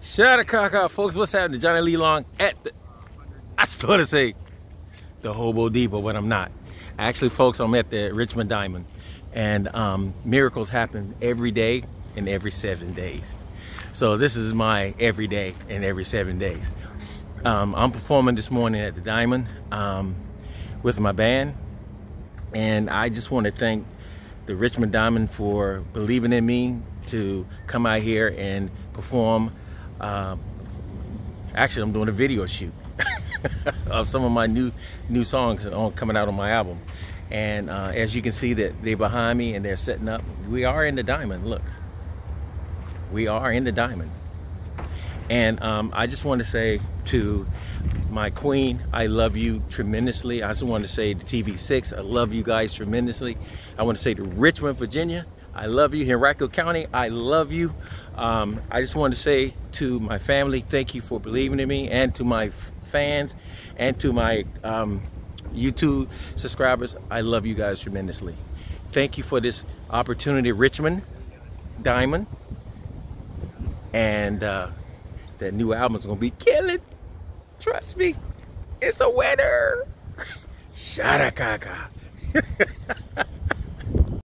Shout out Kaka, folks. What's happening? Johnny Lee Long at the, I started to say the Hobo Depot, but I'm not. Actually, folks, I'm at the Richmond Diamond. And um, miracles happen every day and every seven days. So this is my every day and every seven days. Um, I'm performing this morning at the Diamond um, with my band. And I just want to thank the Richmond Diamond for believing in me to come out here and perform. Uh, actually, I'm doing a video shoot of some of my new new songs on, coming out on my album. And uh, as you can see that they're behind me and they're setting up. We are in the Diamond, look. We are in the Diamond. And um, I just want to say to my queen, I love you tremendously. I just want to say to TV6, I love you guys tremendously. I want to say to Richmond, Virginia, I love you. Henrico County, I love you. Um, I just want to say to my family, thank you for believing in me, and to my fans, and to my um, YouTube subscribers, I love you guys tremendously. Thank you for this opportunity, Richmond Diamond. And uh, that new album's gonna be killing. Trust me, it's a winner. Sharakaka.